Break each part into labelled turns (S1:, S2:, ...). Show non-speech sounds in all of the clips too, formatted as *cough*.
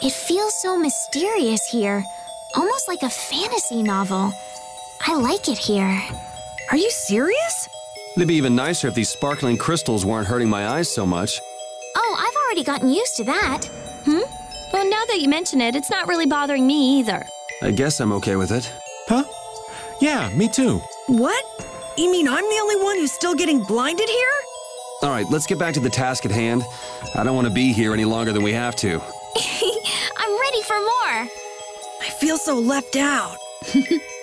S1: It feels so mysterious here, almost like a fantasy novel. I like it here.
S2: Are you serious?
S3: It'd be even nicer if these sparkling crystals weren't hurting my eyes so much.
S1: Oh, I've already gotten used to that.
S4: Hmm? Well, now that you mention it, it's not really bothering me either.
S3: I guess I'm okay with it.
S5: Huh? Yeah, me too.
S2: What? You mean I'm the only one who's still getting blinded here?
S3: All right, let's get back to the task at hand. I don't want to be here any longer than we have to.
S1: For more.
S2: I feel so left out. *laughs*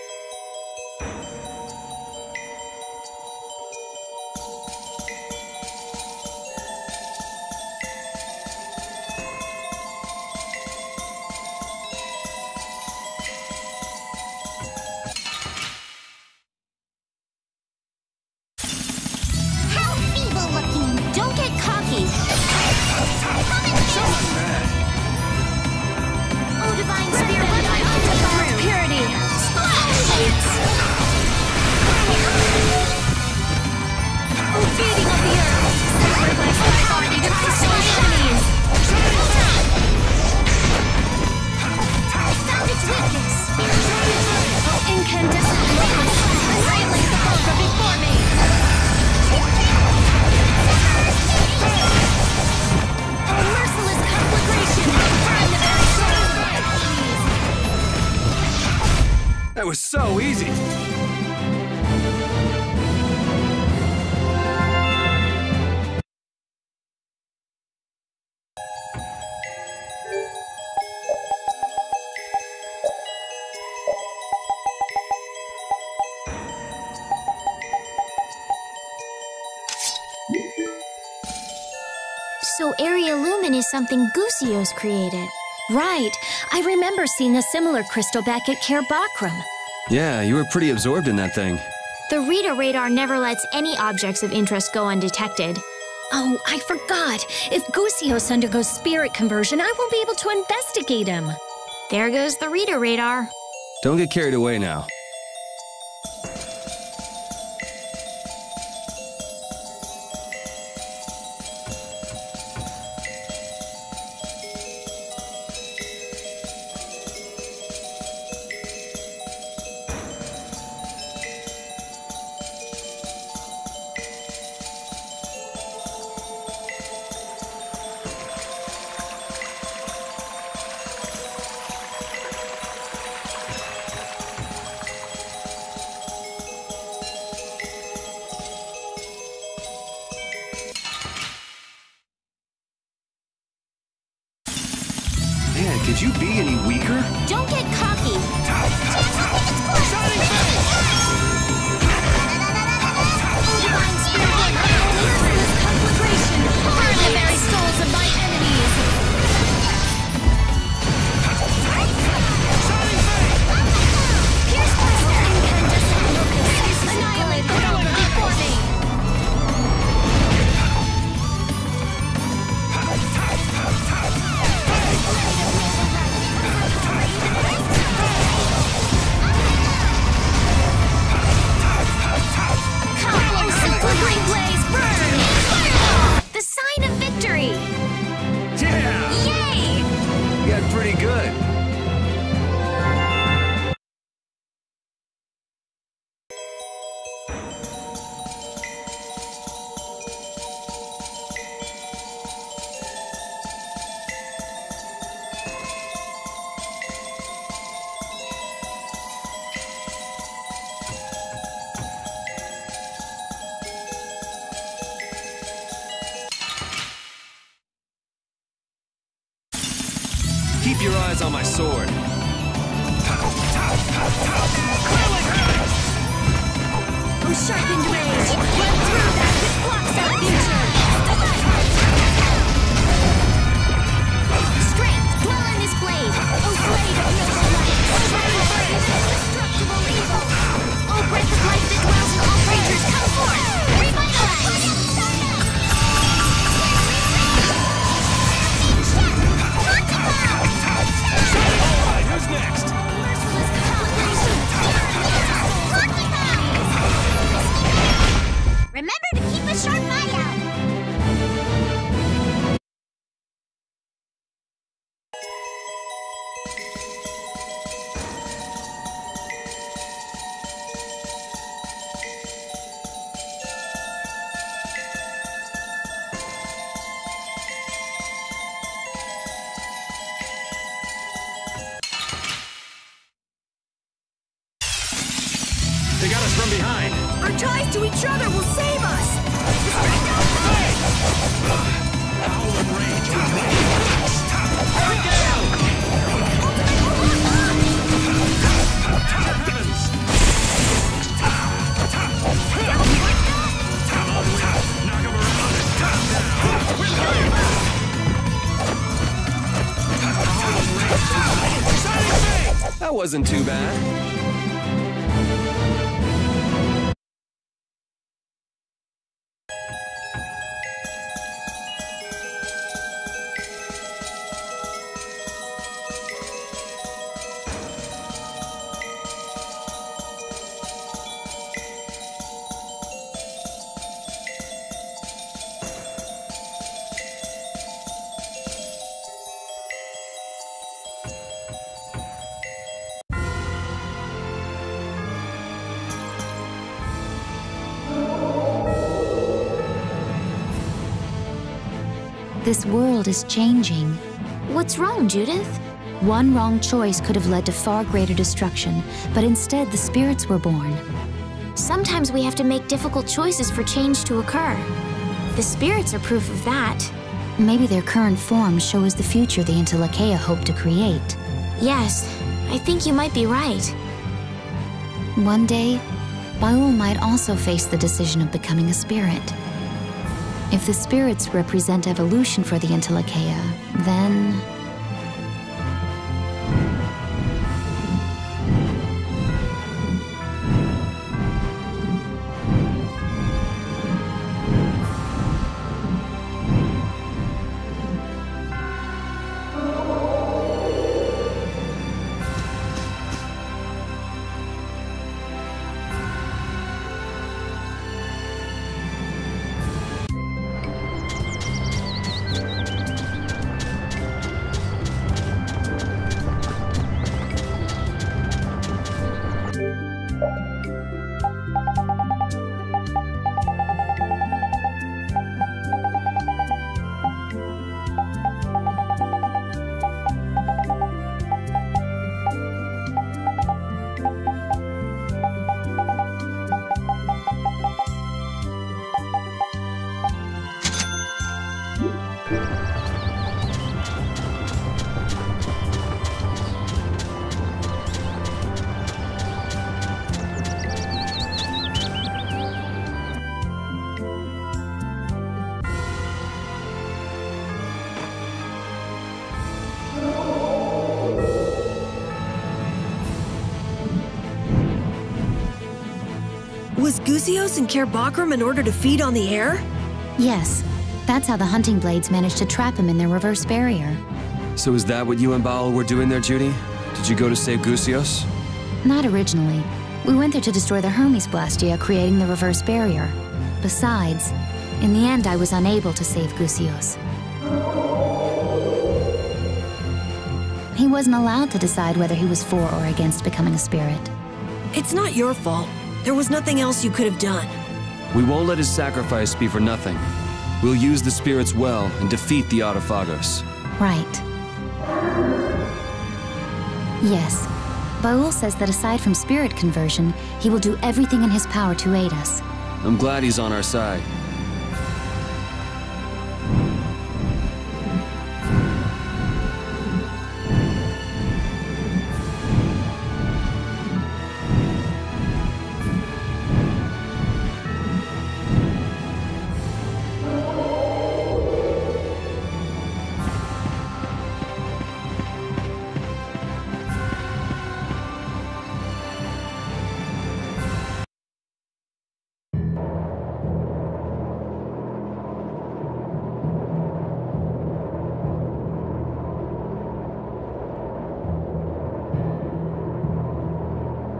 S1: something Gusio's created.
S4: Right. I remember seeing a similar crystal back at Caer Bocram.
S3: Yeah, you were pretty absorbed in that thing.
S1: The Rita radar never lets any objects of interest go undetected.
S4: Oh, I forgot. If Gusios undergoes spirit conversion, I won't be able to investigate him.
S1: There goes the Rita radar.
S3: Don't get carried away now.
S6: Wasn't too bad.
S7: This world is changing.
S3: What's wrong, Judith?
S7: One wrong choice could have led to far greater destruction, but instead the spirits were born.
S3: Sometimes we have to make difficult choices for change to occur. The spirits are proof of that.
S7: Maybe their current forms show us the future the Entelexeia hope to create.
S3: Yes, I think you might be right.
S7: One day, Baul might also face the decision of becoming a spirit. If the spirits represent evolution for the Entelexeia, then
S2: Was Gusios and Caer Bocram in order to feed on the air?
S7: yes, that's how the hunting blades managed to trap him in their reverse barrier.
S6: So is that what you and Baul were doing there, Judy? Did you go to save Gusios?
S7: Not originally. We went there to destroy the Hermes Blastia, creating the reverse barrier. Besides, in the end, I was unable to save Gusios. He wasn't allowed to decide whether he was for or against becoming a spirit.
S2: It's not your fault. There was nothing else you could have done.
S6: We won't let his sacrifice be for nothing. We'll use the spirits well and defeat the Adephagos.
S7: Right. Yes. Baul says that aside from spirit conversion, he will do everything in his power to aid us.
S6: I'm glad he's on our side.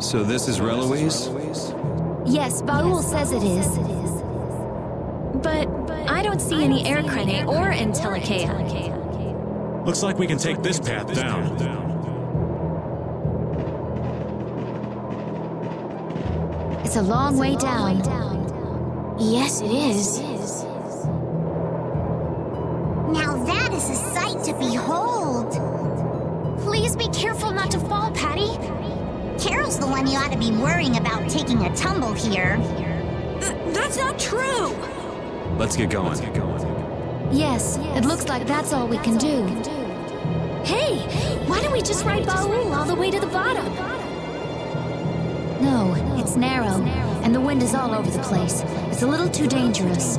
S6: So this is Relewiese?
S7: Yes, Baul says it is.
S4: But I don't see any aer krene or Entelexeia.
S5: Looks like we can take this path down.
S7: It's a long way down.
S3: Yes, it is.
S8: Patty. The one you ought to be worrying about taking a tumble here.
S2: Th- that's not true!
S3: Let's get going. Let's get going.
S7: Yes, it looks like that's all we can do.
S4: Hey, why don't we just ride Baul all the way to the bottom?
S7: No, it's narrow, and the wind is all over the place. It's a little too dangerous.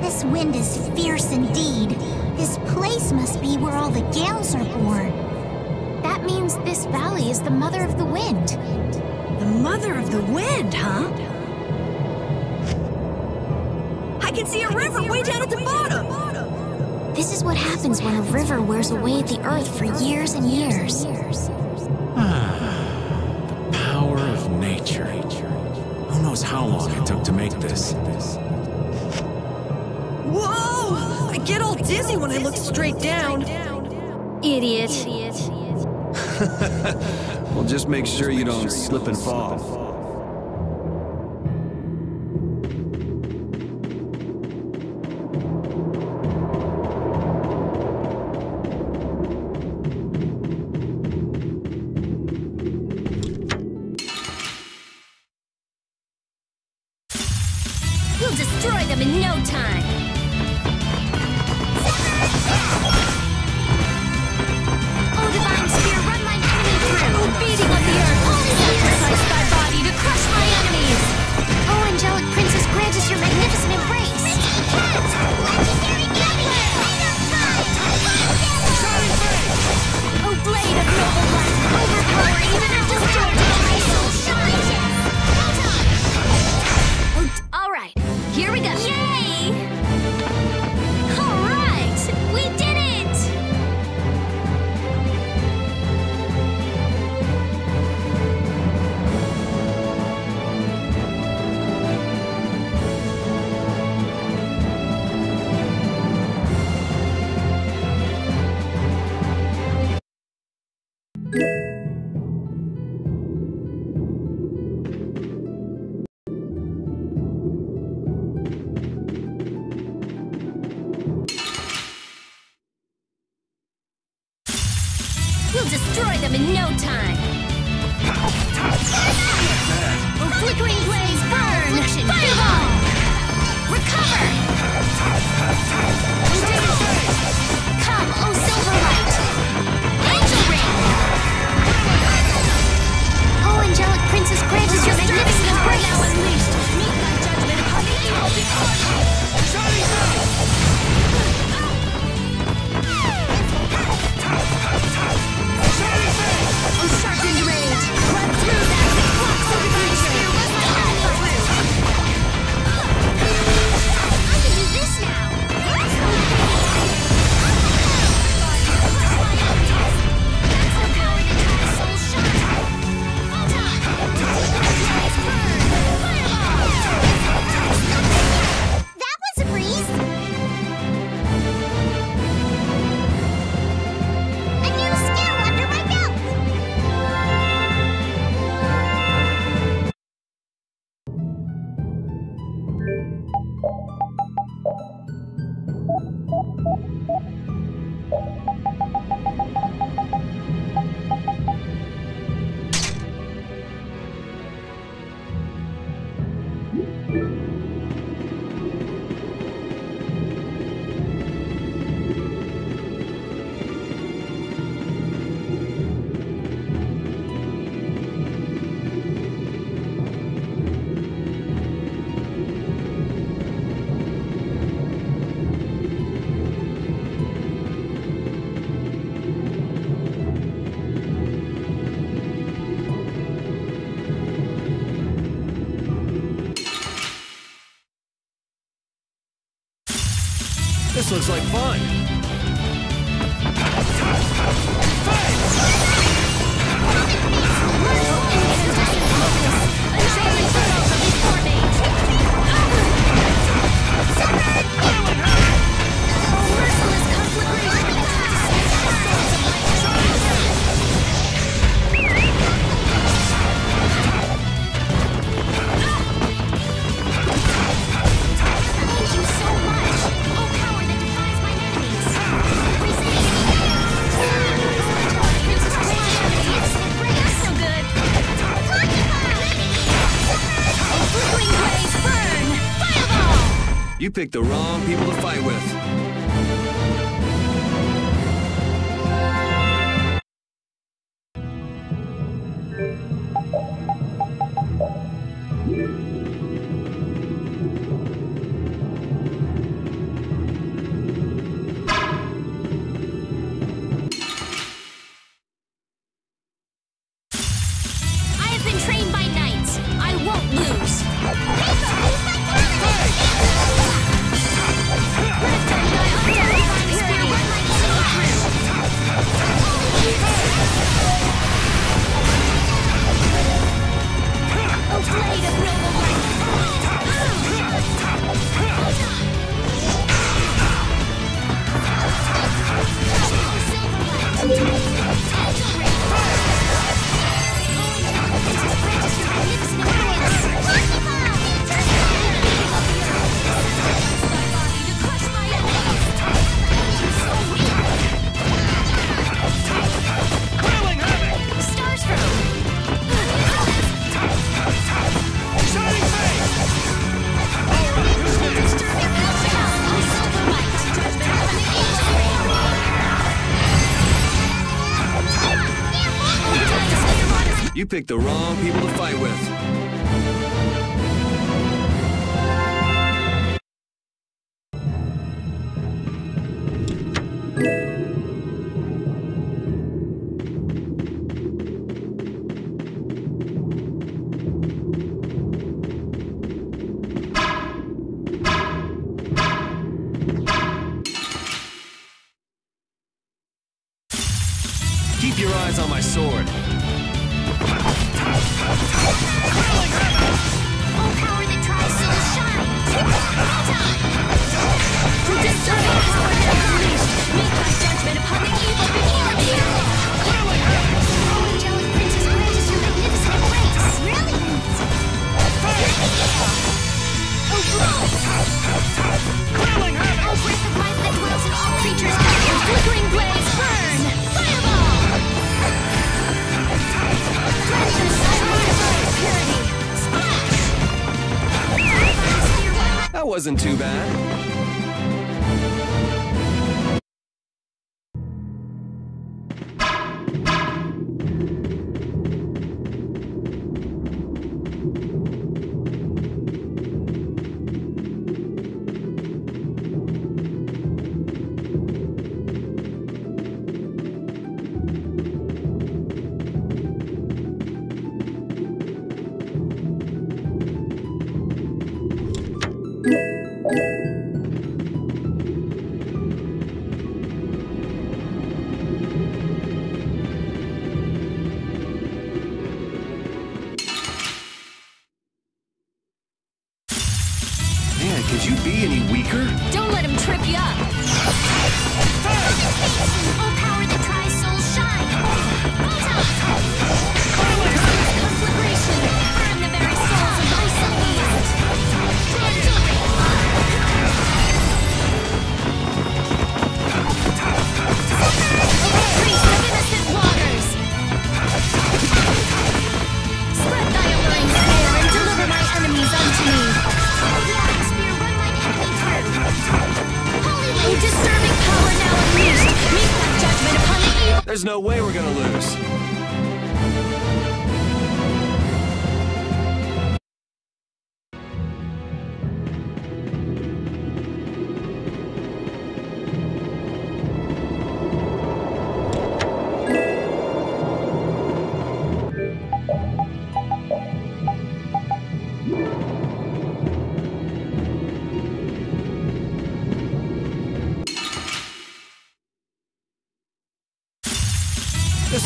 S8: This wind is fierce indeed. This place must be where all the gales are born. That means this valley is the mother of the wind.
S2: The mother of the wind, huh? I can see a river way down at the bottom!
S8: This is what happens when a river wears away the earth for years and years.
S5: Ah, the Power of nature. Who knows how long it took to make this?
S2: Whoa! I get all dizzy when I look straight down.
S4: Idiot.
S3: Well, just make sure you don't slip and fall.
S8: This
S3: looks like fun.
S8: Thank You
S3: picked the wrong people to fight with. wasn't too bad.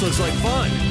S3: looks like fun.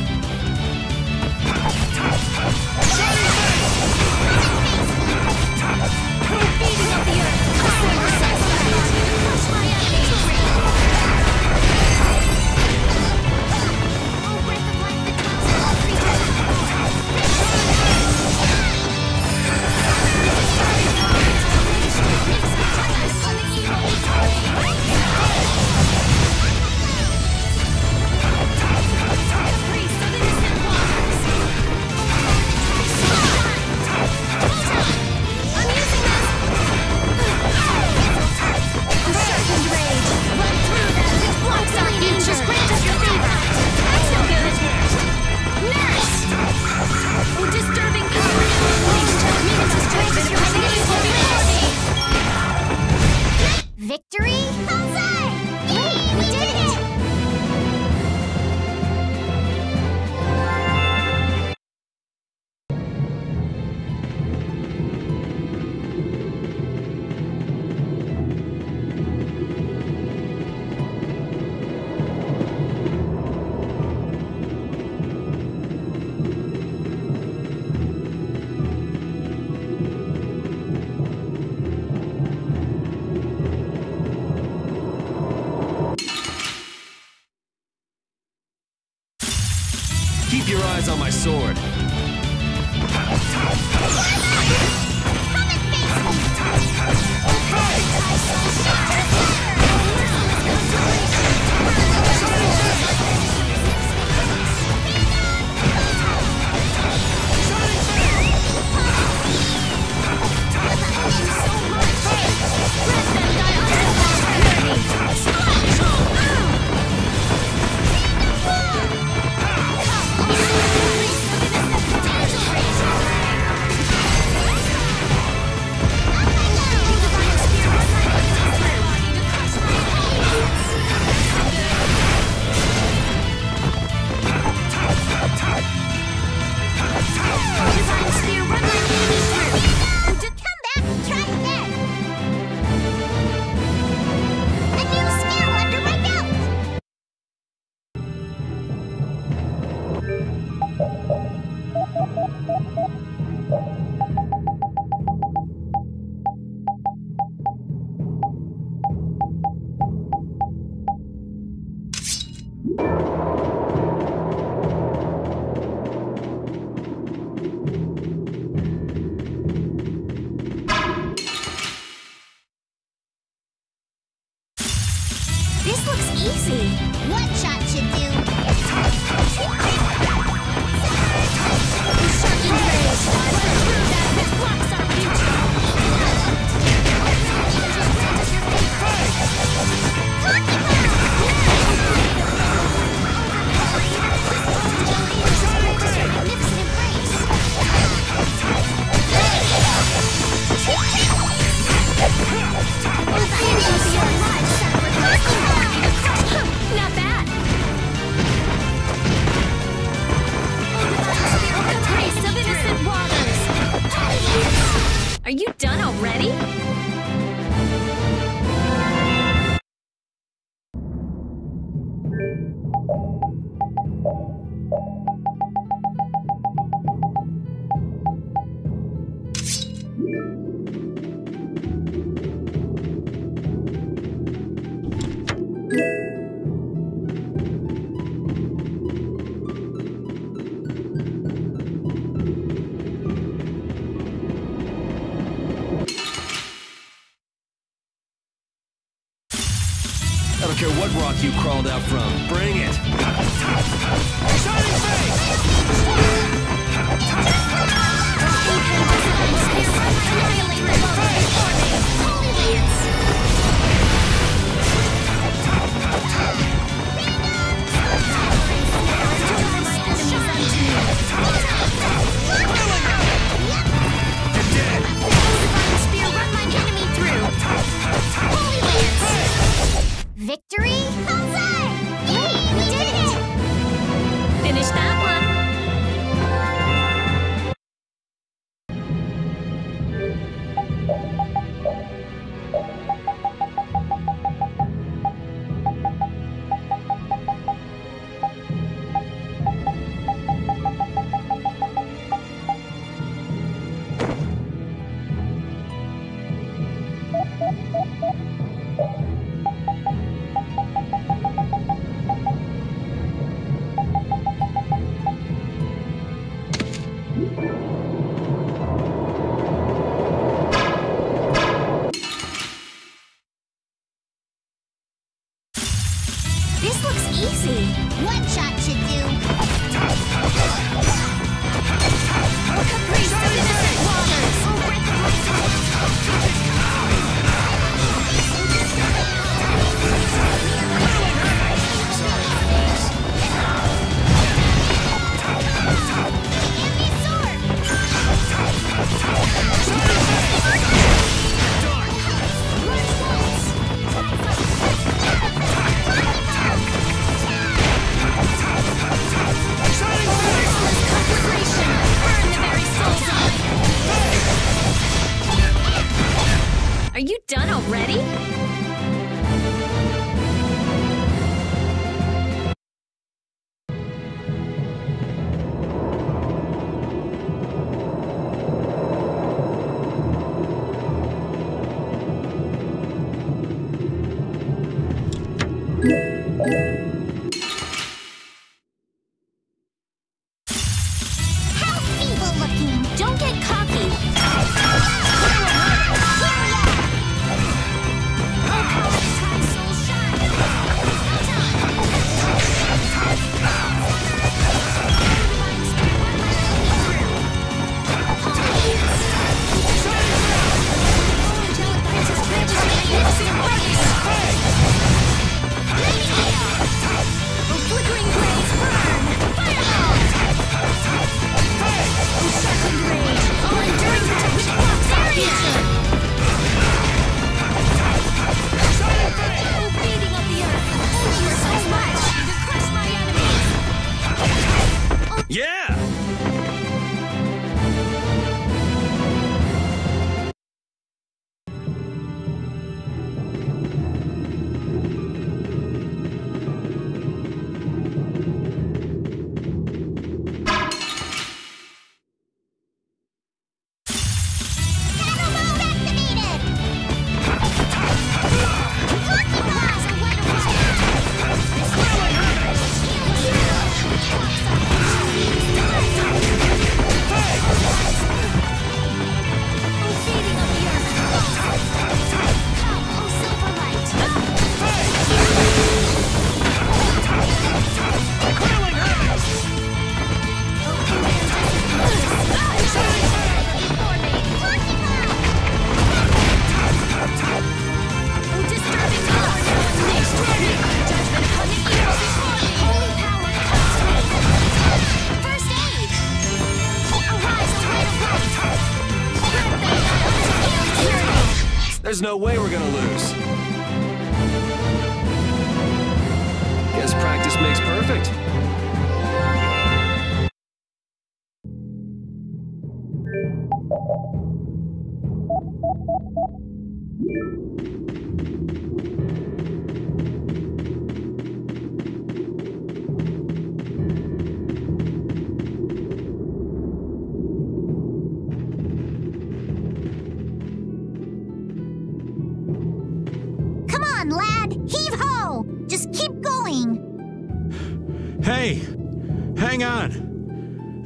S6: There's no way we're gonna lose.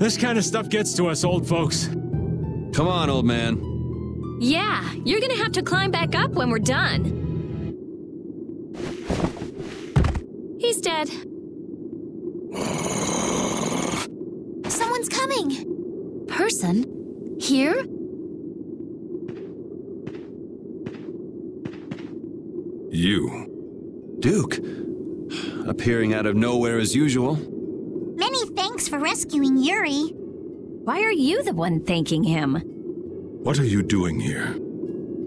S5: This kind of stuff gets to us old folks.
S6: Come on, old man.
S4: Yeah, you're gonna have to climb back up when we're done. He's dead.
S3: Someone's coming!
S7: Person? Here?
S6: You. Duke. Appearing out of nowhere as usual.
S3: Many thanks for rescuing Yuri.
S4: Why are you the one thanking him?
S9: What are you doing here?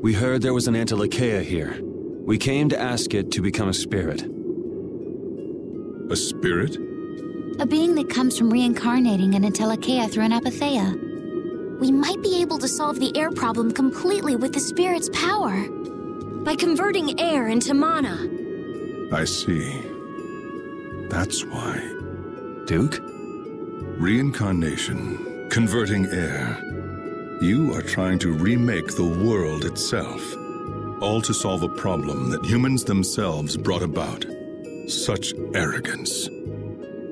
S6: We heard there was an Entelexeia here. We came to ask it to become a spirit.
S9: A spirit?
S7: A being that comes from reincarnating an Entelexeia through an apatheia.
S3: We might be able to solve the air problem completely with the spirit's power.
S4: By converting air into mana.
S9: I see. That's why.
S6: Duke?
S9: Reincarnation, converting air. You are trying to remake the world itself. All to solve a problem that humans themselves brought about. Such arrogance.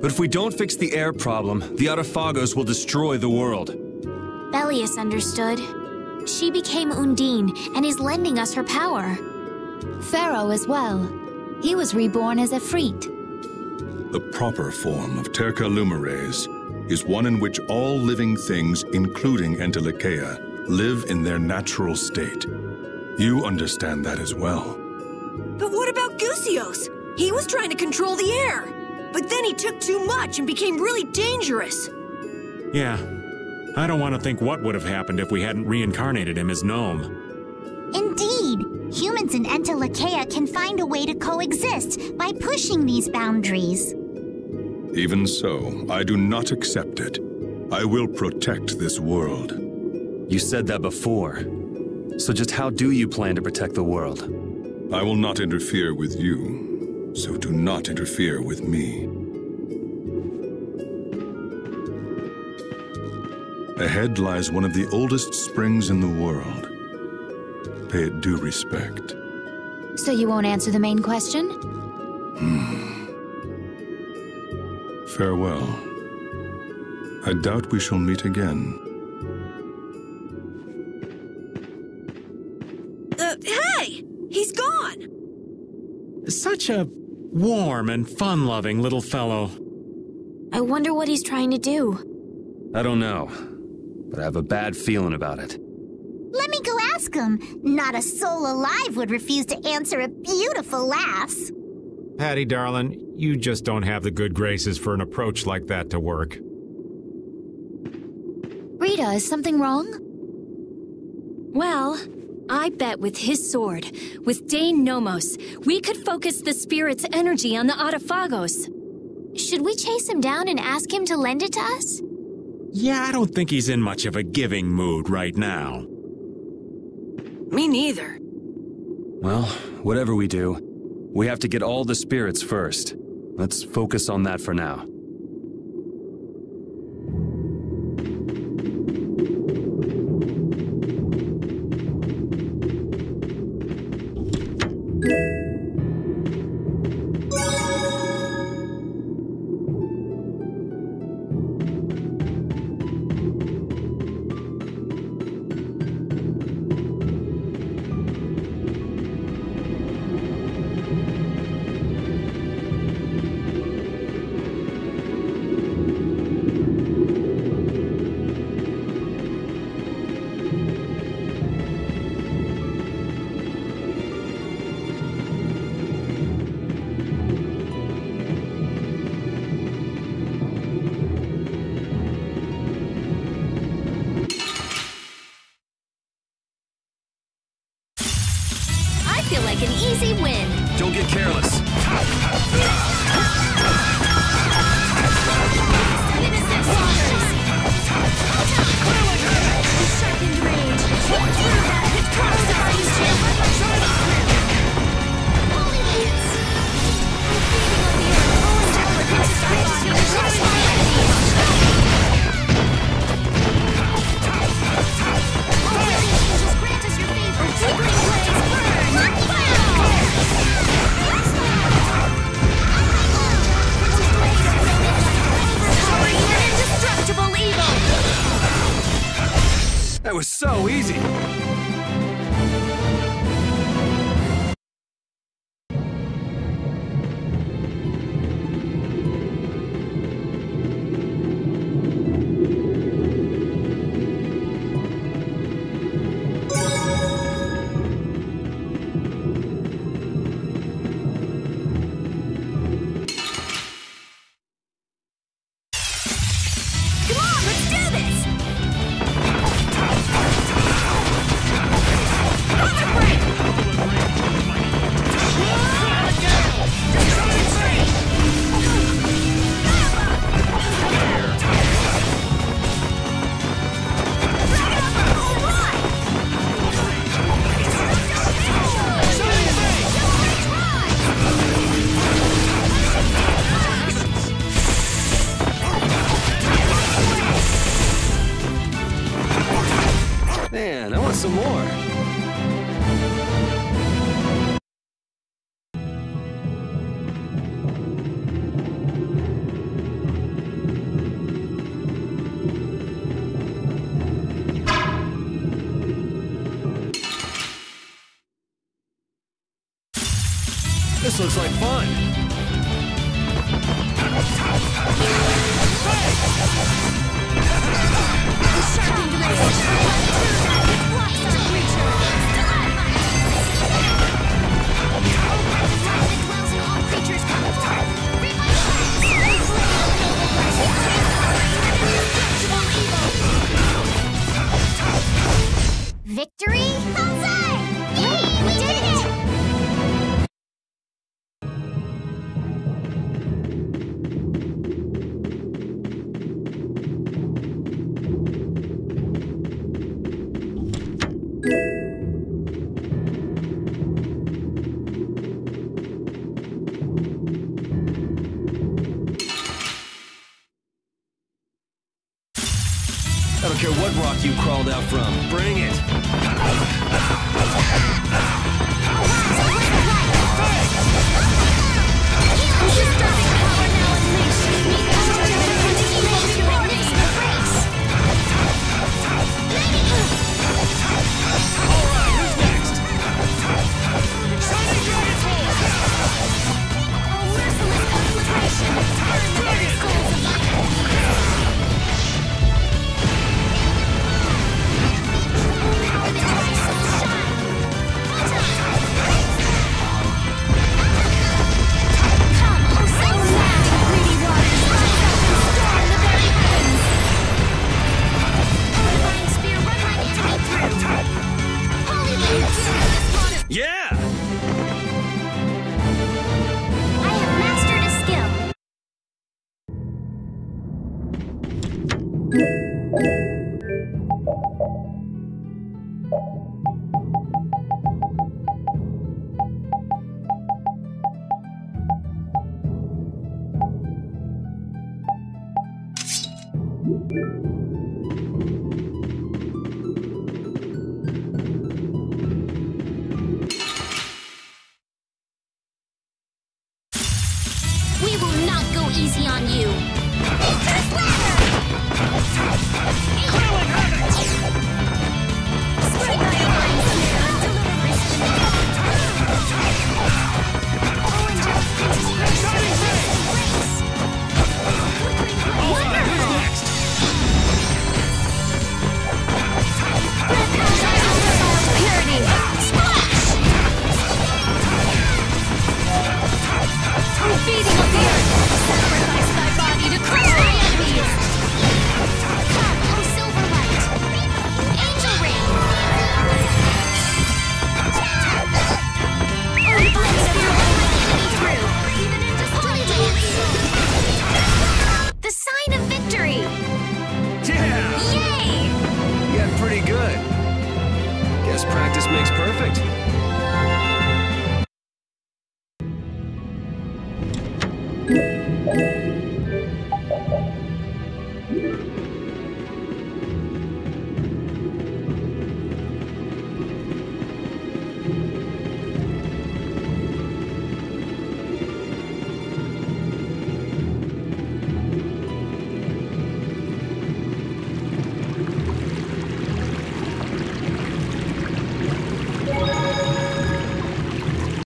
S6: But if we don't fix the air problem, the Adephagos will destroy the world.
S3: Belius understood. She became Undine and is lending us her power.
S7: Phaeroh as well. He was reborn as a Freet.
S9: The proper form of Terca Lumireis is one in which all living things, including Entelexeia, live in their natural state. You understand that as well.
S2: But what about Gusios? He was trying to control the aer. But then he took too much and became really dangerous.
S5: Yeah. I don't want to think what would have happened if we hadn't reincarnated him as Gnome.
S3: Indeed, humans and Entelexeia can find a way to coexist by pushing these boundaries.
S9: Even so, I do not accept it. I will protect this world.
S6: You said that before. So just how do you plan to protect the world?
S9: I will not interfere with you, so do not interfere with me. Ahead lies one of the oldest springs in the world. Pay it due respect.
S7: So you won't answer the main question? Hmm.
S9: Farewell. I doubt we shall meet again.
S2: Uh, hey! He's gone!
S5: Such a warm and fun loving little fellow.
S3: I wonder what he's trying to do.
S6: I don't know, but I have a bad feeling about it.
S3: Let me go ask him. Not a soul alive would refuse to answer a beautiful lass.
S5: Patty, darling, you just don't have the good graces for an approach like that to work.
S7: Rita, is something wrong?
S4: Well, I bet with his sword, with Dein Nomos, we could focus the spirit's energy on the Adephagos.
S3: Should we chase him down and ask him to lend it to us?
S5: Yeah, I don't think he's in much of a giving mood right now.
S2: Me neither.
S6: Well, whatever we do, we have to get all the spirits first. Let's focus on that for now.